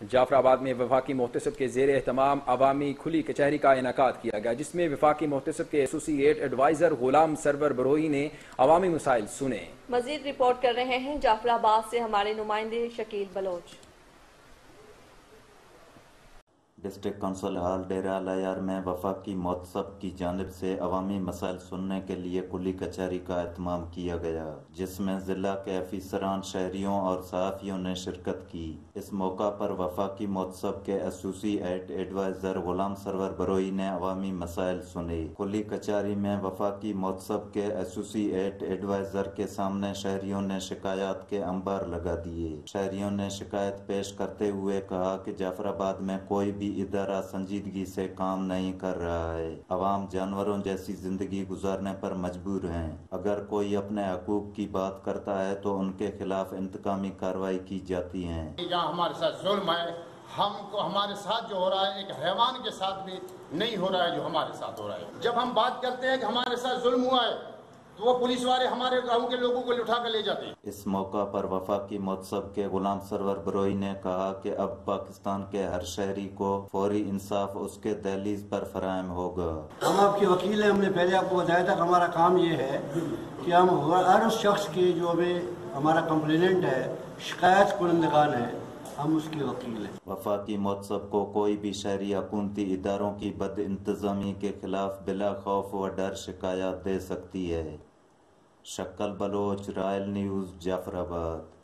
جعفر آباد میں وفاقی محتسب کے زیر اہتمام عوامی کھلی کچہری کا انعقاد کیا گیا، جس میں وفاقی محتسب کے ایسوسی ایٹ ایڈوائزر غلام سرور بروئی نے عوامی مسائل سنے۔ مزید رپورٹ کر رہے ہیں جعفر آباد سے ہمارے نمائندے Shakeel Baloch. District council hall Dera لایار میں وفاقی محتسب کی جانب سے عوامی مسائل سننے کے لیے کلی کچہری کا اہتمام کیا گیا، جس میں ضلع کے افیسران، شہریوں اور صحافیوں نے شرکت کی۔ اس موقع پر وفاقی محتسب کے ایسوسی ایٹ ایڈوائزر غلام سرور بروئی نے عوامی مسائل سنے۔ کلی کچہری میں وفاقی محتسب کے ایسوسی ایٹ ایڈوائزر کے سامنے شہریوں نے شکایات کے انبار لگا دیے۔ شہریوں نے شکایت پیش کرتے ہوئے کہا کہ جعفر آباد میں کوئی بھی ادارہ سنجیدگی سے کام نہیں کر رہا ہے۔ عوام جانوروں جیسی زندگی گزارنے پر مجبور ہیں۔ اگر کوئی اپنے حقوق کی بات کرتا ہے تو ان کے خلاف انتقامی کاروائی کی جاتی ہیں جہاں ہمارے ساتھ ظلم ہے۔ ہم کو ہمارے ساتھ جو ہو رہا ہے، ایک حیوان کے ساتھ بھی نہیں ہو رہا ہے جو ہمارے ساتھ ہو رہا ہے۔ جب ہم بات کرتے ہیں کہ ہمارے ساتھ ظلم ہوا ہے تو وہ پولیس والے ہمارے گاؤں کے لوگوں کو لٹھا کر لے جاتے ہیں۔ اس موقع پر وفاقی متصب کے غلام سرور بروئی نے کہا کہ اب پاکستان کے ہر شہری کو فوری انصاف اس کے دہلیز پر فراہم ہوگا۔ ہم آپ کے وکیل ہیں ہم نے پہلے آپ کو بتایا تھا کہ ہمارا کام یہ ہے کہ ہم ہر اس شخص کی جو بھی ہمارا کمپلیننٹ ہے شکایت کنندگان ہے ہم اس کے وکیل ہیں۔ وفاقی مہتسب کو کوئی بھی شہری حکومتی اداروں کی بد انتظامی کے خلاف بلا خوف و ڈر شکایات دے سکتی ہے۔ شکل بلوچ، رائل نیوز جعفر آباد